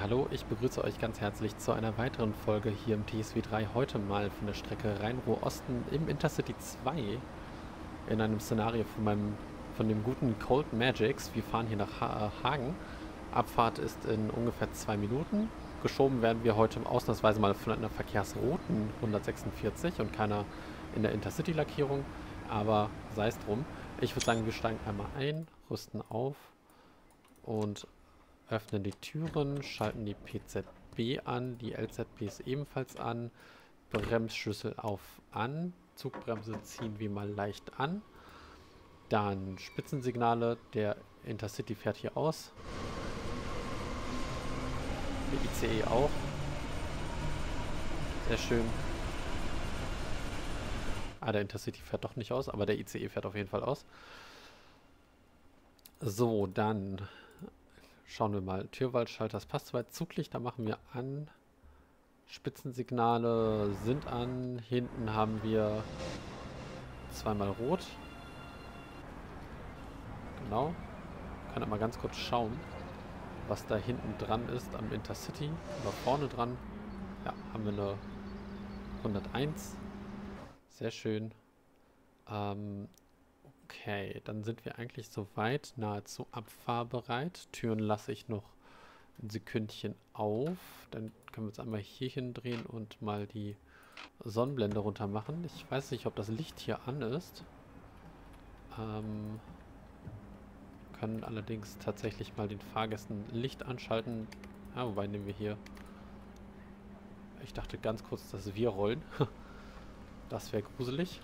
Hallo, ich begrüße euch ganz herzlich zu einer weiteren Folge hier im TSW 3. Heute mal von der Strecke Rhein-Ruhr-Osten im Intercity 2 in einem Szenario von, meinem, von dem guten Cold Magics. Wir fahren hier nach ha äh, Hagen. Abfahrt ist in ungefähr zwei Minuten. Geschoben werden wir heute ausnahmsweise mal von einer verkehrsroten 146 und keiner in der Intercity-Lackierung. Aber sei es drum. Ich würde sagen, wir steigen einmal ein, rüsten auf und öffnen die Türen, schalten die PZB an, die LZB ist ebenfalls an, Bremsschlüssel auf an, Zugbremse ziehen wir mal leicht an, dann Spitzensignale, der Intercity fährt hier aus, der ICE auch, sehr schön. Ah, der Intercity fährt doch nicht aus, aber der ICE fährt auf jeden Fall aus. So, dann Schauen wir mal. Türwaldschalter, das passt soweit. Zuglichter machen wir an. Spitzensignale sind an. Hinten haben wir zweimal rot. Genau. Kann aber ganz kurz schauen, was da hinten dran ist am Intercity. Oder vorne dran. Ja, haben wir eine 101. Sehr schön. Ähm, Okay, dann sind wir eigentlich soweit nahezu abfahrbereit. Türen lasse ich noch ein Sekündchen auf. Dann können wir uns einmal hier hindrehen und mal die Sonnenblende runter machen. Ich weiß nicht, ob das Licht hier an ist. Ähm, können allerdings tatsächlich mal den Fahrgästen Licht anschalten. Ja, wobei nehmen wir hier... Ich dachte ganz kurz, dass wir rollen. das wäre gruselig.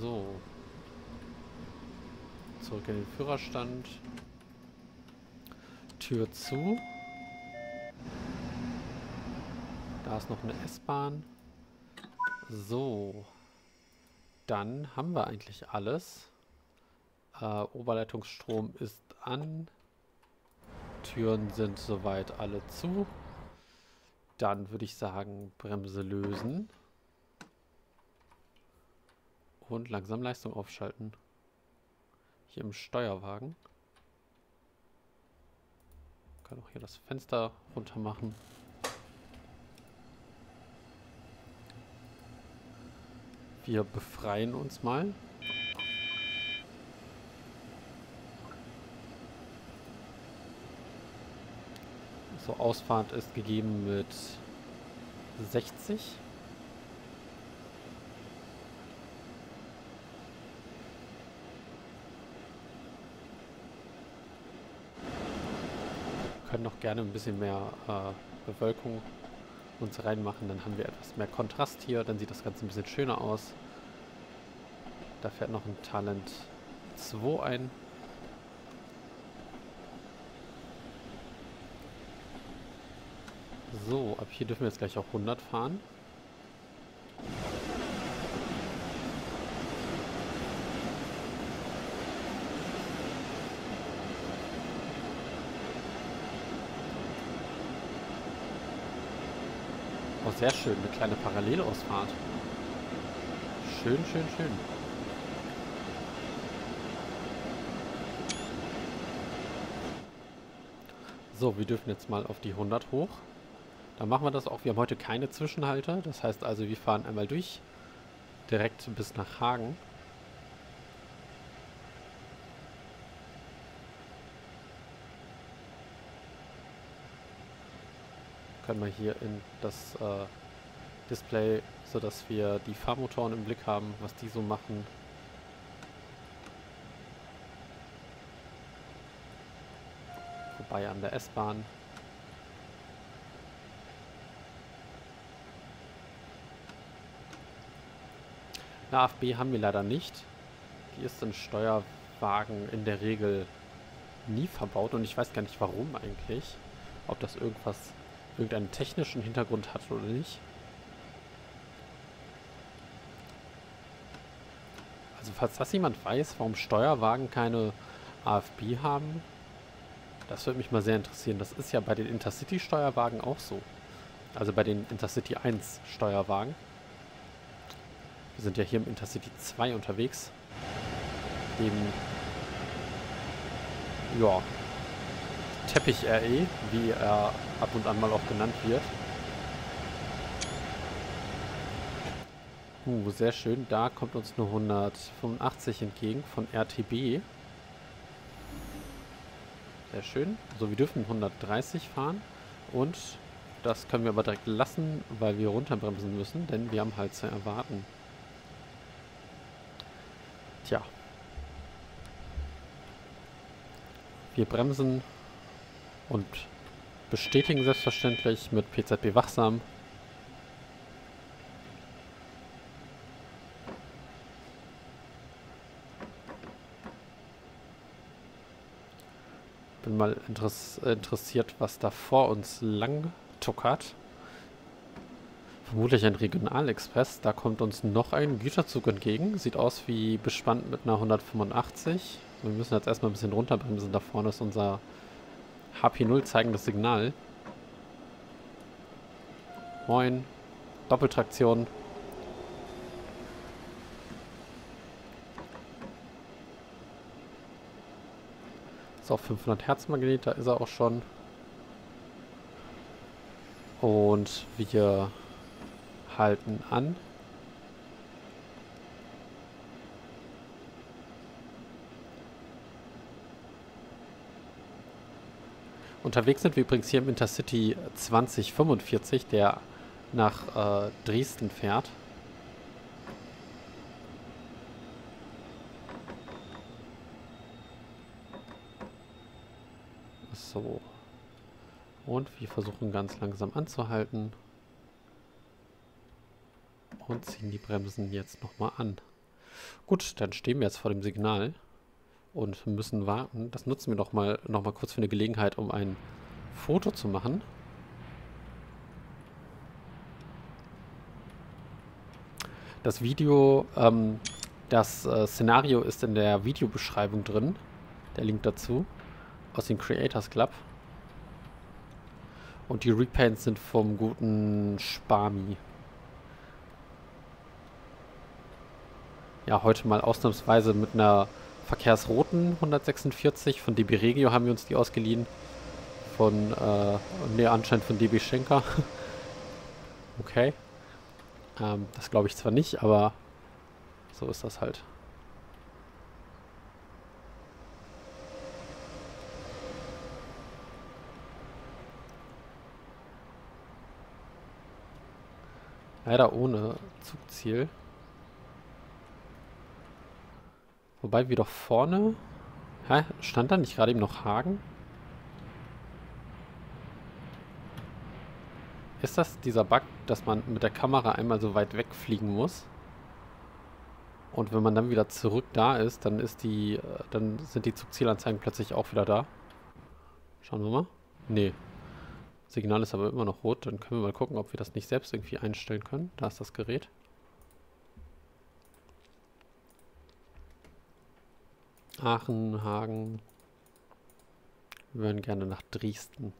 So. Zurück in den Führerstand. Tür zu. Da ist noch eine S-Bahn. So. Dann haben wir eigentlich alles. Äh, Oberleitungsstrom ist an. Türen sind soweit alle zu. Dann würde ich sagen, Bremse lösen. Und langsam Leistung aufschalten. Hier im Steuerwagen. Kann auch hier das Fenster runter machen. Wir befreien uns mal. So, Ausfahrt ist gegeben mit 60. können noch gerne ein bisschen mehr äh, Bewölkung uns reinmachen. Dann haben wir etwas mehr Kontrast hier. Dann sieht das Ganze ein bisschen schöner aus. Da fährt noch ein Talent 2 ein. So, ab hier dürfen wir jetzt gleich auch 100 fahren. Sehr schön. Eine kleine Parallelausfahrt. Schön, schön, schön. So, wir dürfen jetzt mal auf die 100 hoch. Dann machen wir das auch. Wir haben heute keine Zwischenhalter. Das heißt also, wir fahren einmal durch. Direkt bis nach Hagen. Wir hier in das äh, Display, sodass wir die Fahrmotoren im Blick haben, was die so machen. Vorbei an der S-Bahn. Eine AFB haben wir leider nicht. Die ist in Steuerwagen in der Regel nie verbaut und ich weiß gar nicht warum eigentlich. Ob das irgendwas irgendeinen technischen Hintergrund hat oder nicht. Also falls das jemand weiß, warum Steuerwagen keine AFB haben, das würde mich mal sehr interessieren. Das ist ja bei den Intercity-Steuerwagen auch so. Also bei den Intercity 1 Steuerwagen. Wir sind ja hier im Intercity 2 unterwegs. Dem, ja, Teppich-RE, wie er ab und an mal auch genannt wird. Uh, sehr schön. Da kommt uns nur 185 entgegen von RTB. Sehr schön. So, wir dürfen 130 fahren. Und das können wir aber direkt lassen, weil wir runterbremsen müssen, denn wir haben halt zu erwarten. Tja. Wir bremsen und bestätigen selbstverständlich mit PZB wachsam. Bin mal interessiert, was da vor uns lang tuckert. Vermutlich ein Regionalexpress. Da kommt uns noch ein Güterzug entgegen. Sieht aus wie bespannt mit einer 185. Wir müssen jetzt erstmal ein bisschen runterbremsen. Da vorne ist unser HP0 zeigendes Signal. Moin. Doppeltraktion. Ist auf 500 Hertz Magnet, da ist er auch schon. Und wir halten an. Unterwegs sind wir übrigens hier im Intercity 2045, der nach äh, Dresden fährt. So. Und wir versuchen ganz langsam anzuhalten. Und ziehen die Bremsen jetzt nochmal an. Gut, dann stehen wir jetzt vor dem Signal und müssen warten. Das nutzen wir doch mal noch mal kurz für eine Gelegenheit, um ein Foto zu machen. Das Video, ähm, das äh, Szenario ist in der Videobeschreibung drin. Der Link dazu. Aus dem Creators Club. Und die Repaints sind vom guten Spami. Ja, heute mal ausnahmsweise mit einer Verkehrsroten 146. Von DB Regio haben wir uns die ausgeliehen. Von, äh, ne, anscheinend von DB Schenker. okay. Ähm, das glaube ich zwar nicht, aber so ist das halt. Leider ohne Zugziel. Wobei wir doch vorne... Hä? Stand da nicht gerade eben noch Hagen? Ist das dieser Bug, dass man mit der Kamera einmal so weit wegfliegen muss? Und wenn man dann wieder zurück da ist, dann ist die, äh, dann sind die Zugzielanzeigen plötzlich auch wieder da. Schauen wir mal. Nee. Signal ist aber immer noch rot. Dann können wir mal gucken, ob wir das nicht selbst irgendwie einstellen können. Da ist das Gerät. Aachen, Hagen. Wir würden gerne nach Dresden.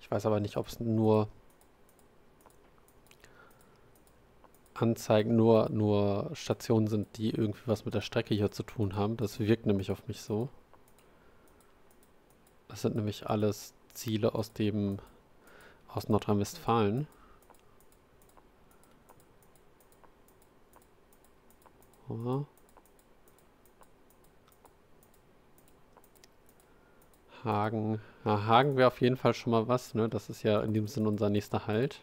Ich weiß aber nicht, ob es nur Anzeigen, nur, nur Stationen sind, die irgendwie was mit der Strecke hier zu tun haben. Das wirkt nämlich auf mich so. Das sind nämlich alles Ziele aus dem aus Nordrhein-Westfalen. Hagen. Ja, Hagen wäre auf jeden Fall schon mal was, ne? Das ist ja in dem Sinn unser nächster Halt.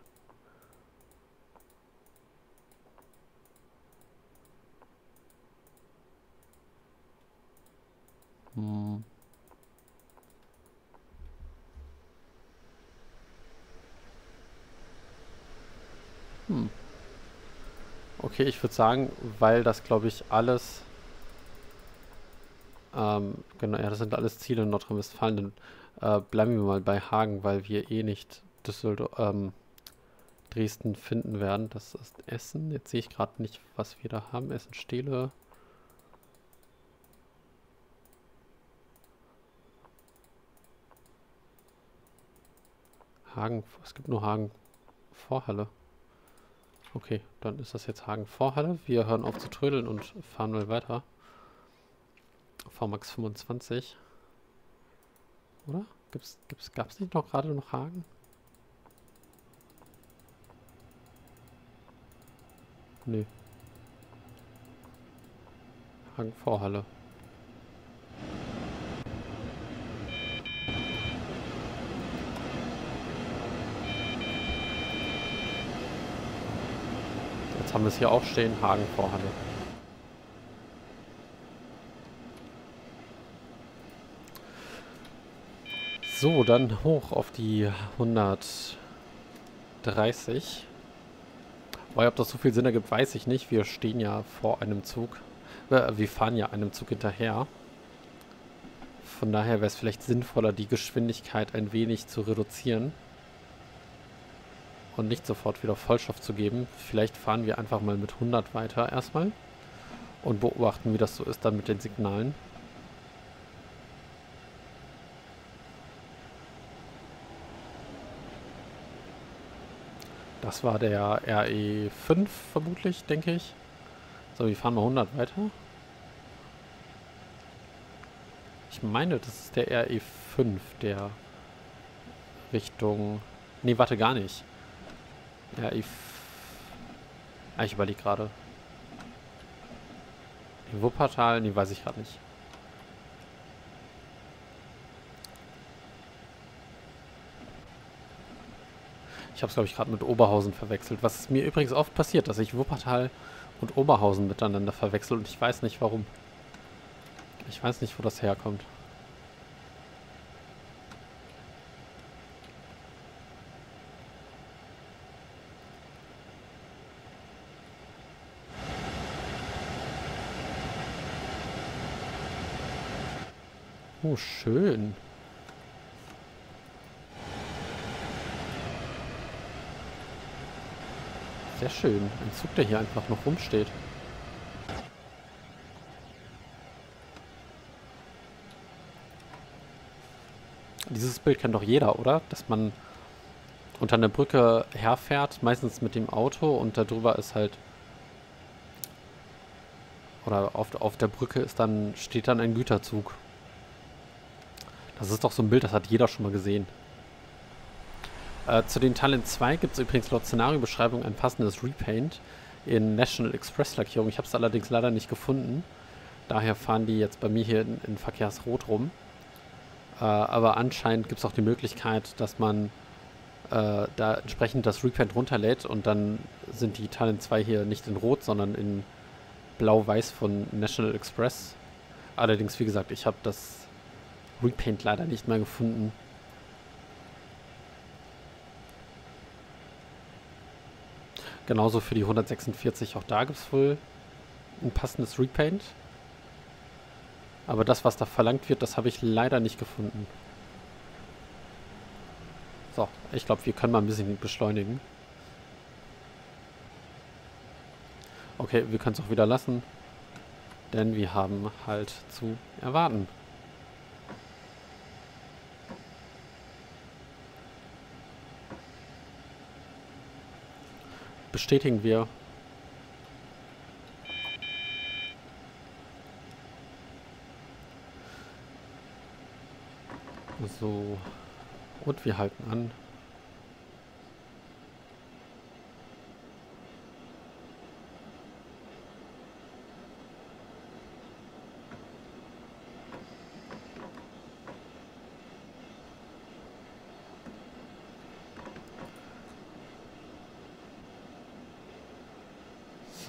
Okay, ich würde sagen, weil das, glaube ich, alles... Ähm, genau, ja, das sind alles Ziele in Nordrhein-Westfalen. Dann äh, bleiben wir mal bei Hagen, weil wir eh nicht Düsseldorf, ähm, Dresden finden werden. Das ist Essen. Jetzt sehe ich gerade nicht, was wir da haben. Essen, Stehle. Hagen, es gibt nur Hagen Vorhalle. Okay, dann ist das jetzt Hagen Vorhalle. Wir hören auf zu trödeln und fahren mal weiter. VMAX 25. Oder? Gibt's, gibt's, gab's nicht noch gerade noch Hagen? Nee. Hagen haben wir es hier auch stehen, Hagen Vorhalle. So, dann hoch auf die 130. Wobei, ob das so viel Sinn ergibt, weiß ich nicht. Wir stehen ja vor einem Zug. Äh, wir fahren ja einem Zug hinterher. Von daher wäre es vielleicht sinnvoller, die Geschwindigkeit ein wenig zu reduzieren. Und nicht sofort wieder Vollstoff zu geben. Vielleicht fahren wir einfach mal mit 100 weiter erstmal. Und beobachten, wie das so ist dann mit den Signalen. Das war der RE5 vermutlich, denke ich. So, wir fahren mal 100 weiter. Ich meine, das ist der RE5, der Richtung... Nee, warte, gar nicht. RE... Ah, ich überlege gerade. Wuppertal? Nee, weiß ich gerade nicht. Ich habe es, glaube ich, gerade mit Oberhausen verwechselt. Was mir übrigens oft passiert, dass ich Wuppertal und Oberhausen miteinander verwechsel und ich weiß nicht warum. Ich weiß nicht, wo das herkommt. Oh, schön. Sehr schön. Ein Zug, der hier einfach noch rumsteht. Dieses Bild kennt doch jeder, oder? Dass man unter einer Brücke herfährt, meistens mit dem Auto und darüber ist halt oder auf, auf der Brücke ist dann steht dann ein Güterzug. Das ist doch so ein Bild, das hat jeder schon mal gesehen. Äh, zu den Talent 2 gibt es übrigens laut Szenariobeschreibung ein passendes Repaint in National Express Lackierung. Ich habe es allerdings leider nicht gefunden. Daher fahren die jetzt bei mir hier in, in Verkehrsrot rum. Äh, aber anscheinend gibt es auch die Möglichkeit, dass man äh, da entsprechend das Repaint runterlädt und dann sind die Talent 2 hier nicht in Rot, sondern in Blau-Weiß von National Express. Allerdings, wie gesagt, ich habe das Repaint leider nicht mehr gefunden. Genauso für die 146. Auch da gibt es wohl ein passendes Repaint. Aber das, was da verlangt wird, das habe ich leider nicht gefunden. So, ich glaube, wir können mal ein bisschen beschleunigen. Okay, wir können es auch wieder lassen. Denn wir haben halt zu erwarten. Bestätigen wir. So. Und wir halten an.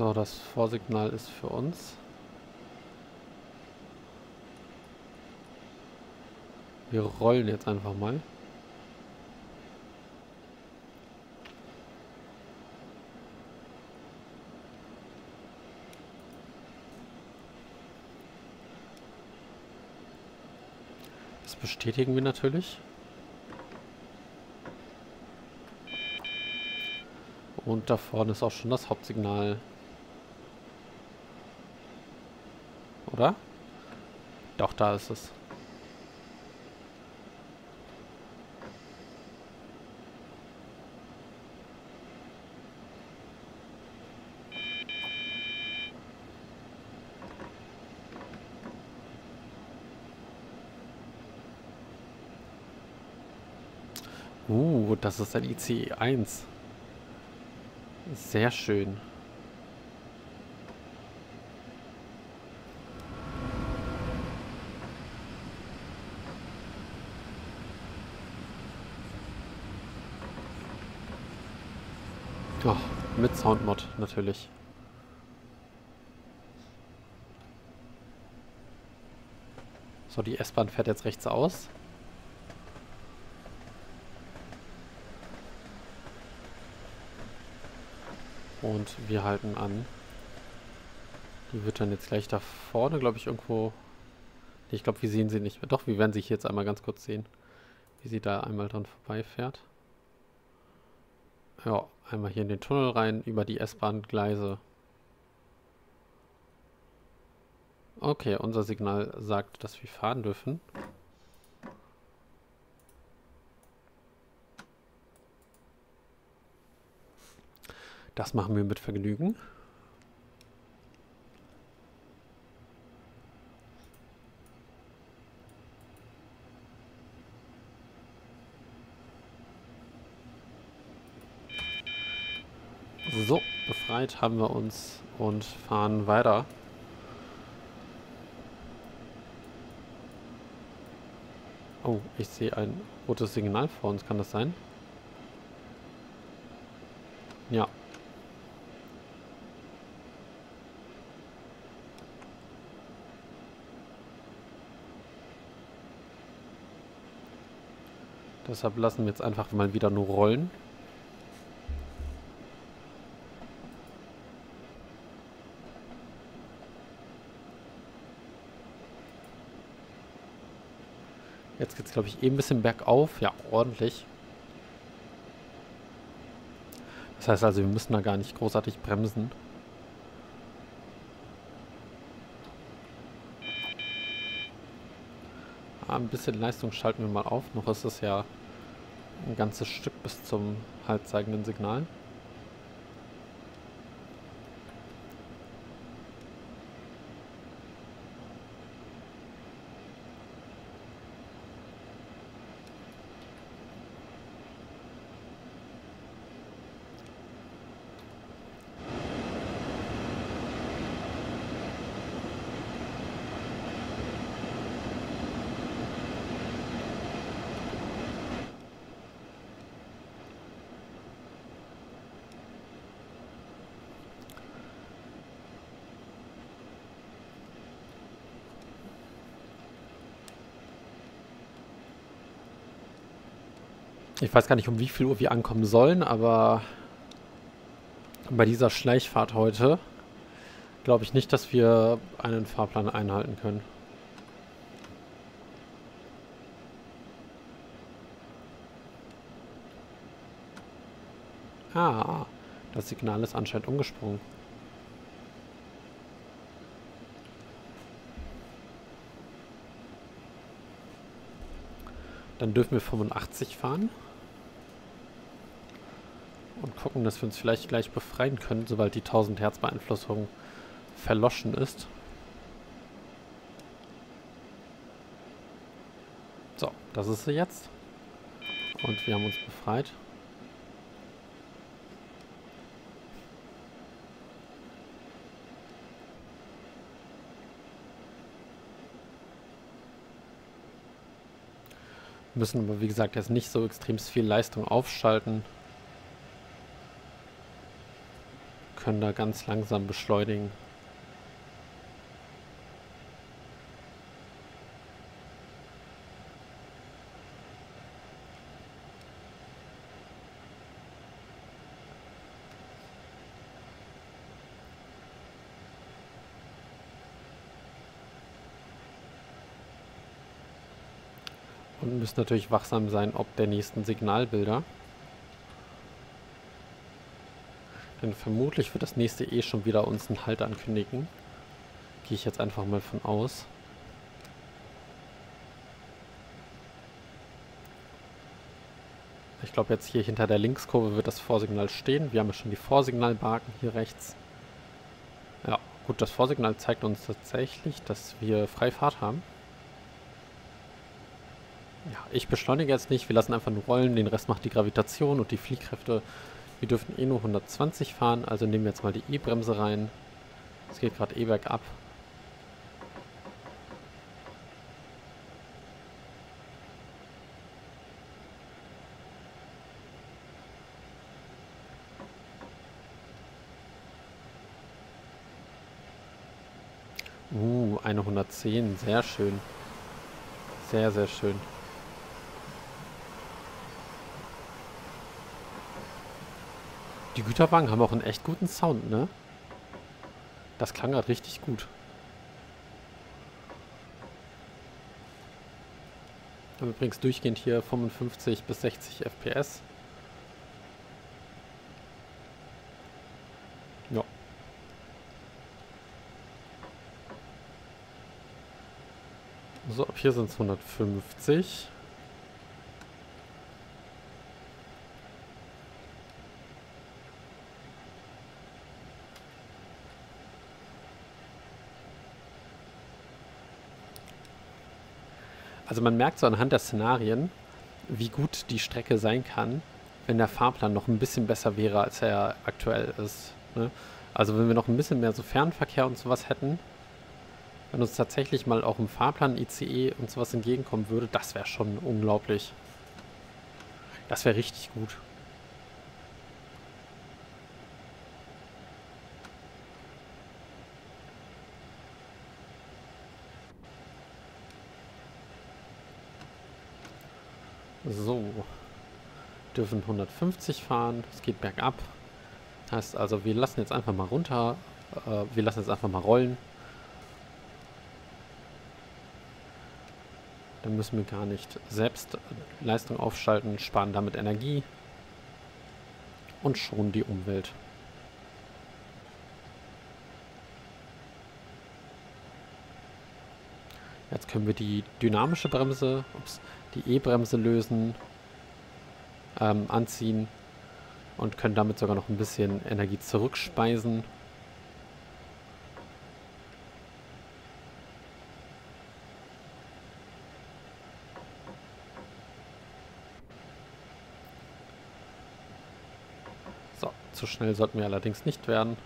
So, das Vorsignal ist für uns. Wir rollen jetzt einfach mal. Das bestätigen wir natürlich. Und da vorne ist auch schon das Hauptsignal. Doch, da ist es. Uh, das ist ein IC1. Sehr schön. Mit Soundmod natürlich. So, die S-Bahn fährt jetzt rechts aus. Und wir halten an. Die wird dann jetzt gleich da vorne, glaube ich, irgendwo... Ich glaube, wir sehen sie nicht mehr. Doch, wir werden sie hier jetzt einmal ganz kurz sehen. Wie sie da einmal dran vorbeifährt. Ja, einmal hier in den Tunnel rein, über die S-Bahn-Gleise. Okay, unser Signal sagt, dass wir fahren dürfen. Das machen wir mit Vergnügen. So, befreit haben wir uns und fahren weiter. Oh, ich sehe ein rotes Signal vor uns. Kann das sein? Ja. Deshalb lassen wir jetzt einfach mal wieder nur rollen. Jetzt glaube ich, eh ein bisschen bergauf. Ja, ordentlich. Das heißt also, wir müssen da gar nicht großartig bremsen. Ah, ein bisschen Leistung schalten wir mal auf. Noch ist es ja ein ganzes Stück bis zum haltzeigenden Signal. Ich weiß gar nicht, um wie viel Uhr wir ankommen sollen, aber bei dieser Schleichfahrt heute glaube ich nicht, dass wir einen Fahrplan einhalten können. Ah, das Signal ist anscheinend umgesprungen. Dann dürfen wir 85 fahren und gucken, dass wir uns vielleicht gleich befreien können, sobald die 1000 Hertz Beeinflussung verloschen ist. So, das ist sie jetzt. Und wir haben uns befreit. Müssen aber, wie gesagt, jetzt nicht so extrem viel Leistung aufschalten. Können da ganz langsam beschleunigen. Und müssen natürlich wachsam sein, ob der nächsten Signalbilder. Denn vermutlich wird das nächste eh schon wieder uns einen Halt ankündigen. Gehe ich jetzt einfach mal von aus. Ich glaube jetzt hier hinter der Linkskurve wird das Vorsignal stehen. Wir haben ja schon die Vorsignalbarken hier rechts. Ja, gut, das Vorsignal zeigt uns tatsächlich, dass wir Freifahrt haben. Ja, ich beschleunige jetzt nicht. Wir lassen einfach nur rollen. Den Rest macht die Gravitation und die Fliehkräfte. Wir dürfen eh nur 120 fahren. Also nehmen wir jetzt mal die E-Bremse rein. Es geht gerade eh bergab. Uh, eine 110. Sehr schön. Sehr, sehr schön. Die Güterwagen haben auch einen echt guten Sound, ne? Das klang gerade richtig gut. Haben übrigens durchgehend hier 55 bis 60 FPS. Ja. So, ab hier sind es 150. Also man merkt so anhand der Szenarien, wie gut die Strecke sein kann, wenn der Fahrplan noch ein bisschen besser wäre, als er aktuell ist. Ne? Also wenn wir noch ein bisschen mehr so Fernverkehr und sowas hätten, wenn uns tatsächlich mal auch im Fahrplan ICE und sowas entgegenkommen würde, das wäre schon unglaublich. Das wäre richtig gut. So. Dürfen 150 fahren. Es geht bergab. Heißt also, wir lassen jetzt einfach mal runter. Äh, wir lassen jetzt einfach mal rollen. Dann müssen wir gar nicht selbst Leistung aufschalten, sparen damit Energie und schonen die Umwelt. Jetzt können wir die dynamische Bremse, ups, die E-Bremse lösen, ähm, anziehen und können damit sogar noch ein bisschen Energie zurückspeisen. So, zu schnell sollten wir allerdings nicht werden.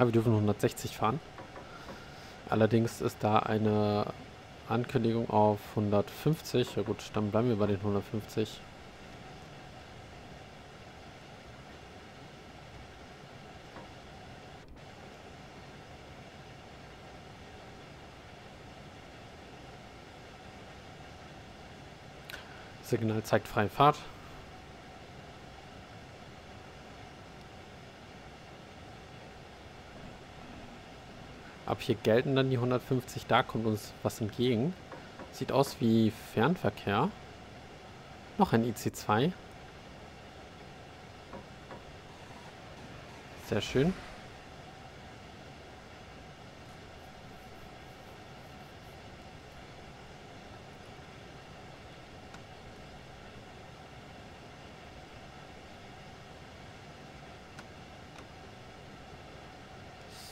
Ah, wir dürfen 160 fahren. Allerdings ist da eine Ankündigung auf 150. Ja gut, dann bleiben wir bei den 150. Signal zeigt freie Fahrt. Ab hier gelten dann die 150, da kommt uns was entgegen. Sieht aus wie Fernverkehr. Noch ein IC2. Sehr schön.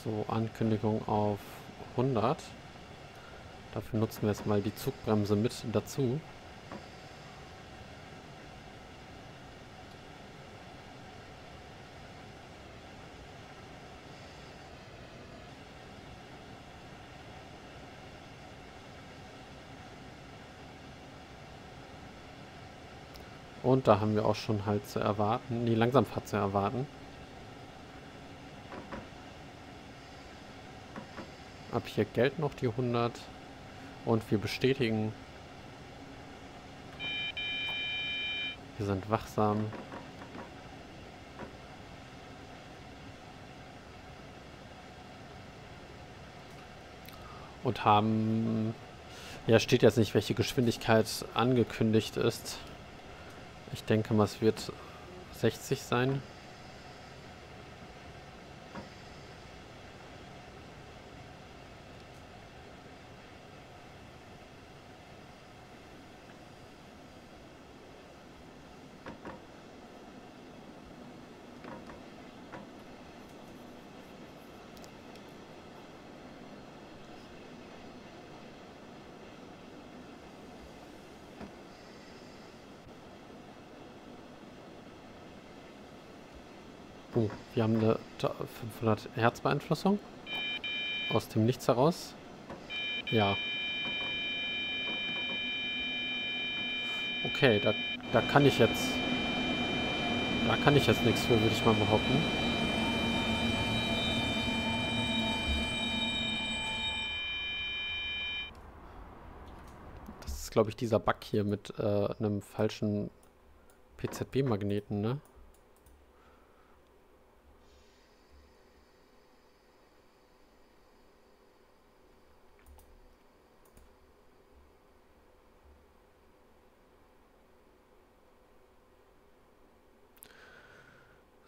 So, Ankündigung auf 100. Dafür nutzen wir jetzt mal die Zugbremse mit dazu. Und da haben wir auch schon halt zu erwarten, die Langsamfahrt zu erwarten. Ab hier gelten noch die 100. Und wir bestätigen. Wir sind wachsam. Und haben... Ja, steht jetzt nicht, welche Geschwindigkeit angekündigt ist. Ich denke mal, es wird 60 sein. Oh, wir haben eine 500 Hertz Beeinflussung. Aus dem Nichts heraus. Ja. Okay, da, da kann ich jetzt... Da kann ich jetzt nichts für, würde ich mal behaupten. Das ist, glaube ich, dieser Bug hier mit äh, einem falschen PZB-Magneten, ne?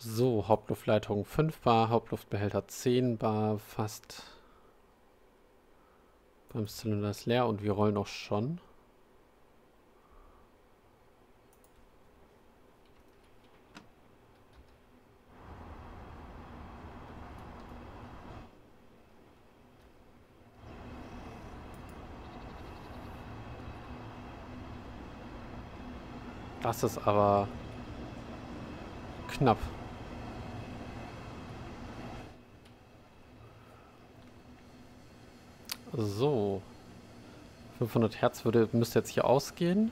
So, Hauptluftleitung 5 Bar, Hauptluftbehälter 10 Bar, fast beim Zylinder ist leer und wir rollen auch schon. Das ist aber knapp. So. 500 Hertz würde, müsste jetzt hier ausgehen.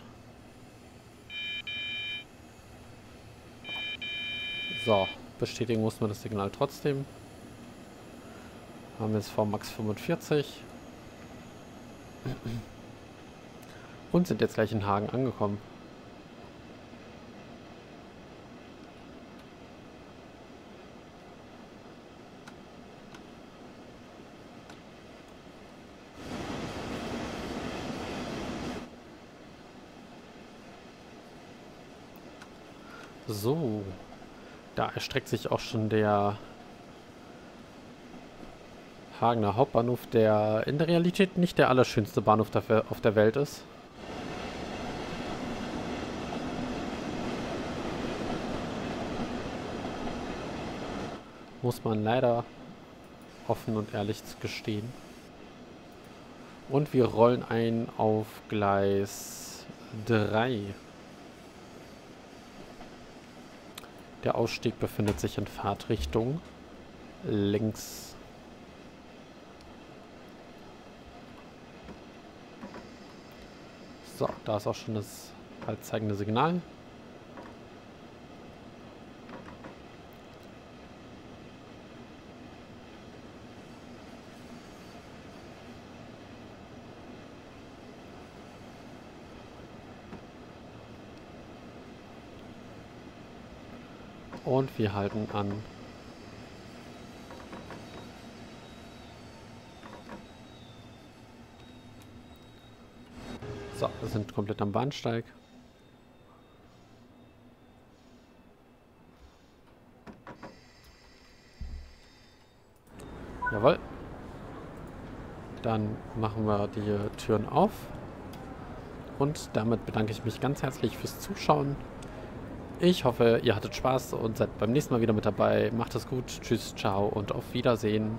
So, bestätigen muss man das Signal trotzdem. Haben wir jetzt Max 45. Und sind jetzt gleich in Hagen angekommen. So. Da erstreckt sich auch schon der Hagener Hauptbahnhof, der in der Realität nicht der allerschönste Bahnhof auf der Welt ist. Muss man leider offen und ehrlich gestehen. Und wir rollen ein auf Gleis 3. Der Ausstieg befindet sich in Fahrtrichtung links. So, da ist auch schon das halt zeigende Signal. Und wir halten an. So, wir sind komplett am Bahnsteig. Jawohl. Dann machen wir die Türen auf. Und damit bedanke ich mich ganz herzlich fürs Zuschauen. Ich hoffe, ihr hattet Spaß und seid beim nächsten Mal wieder mit dabei. Macht es gut. Tschüss, ciao und auf Wiedersehen.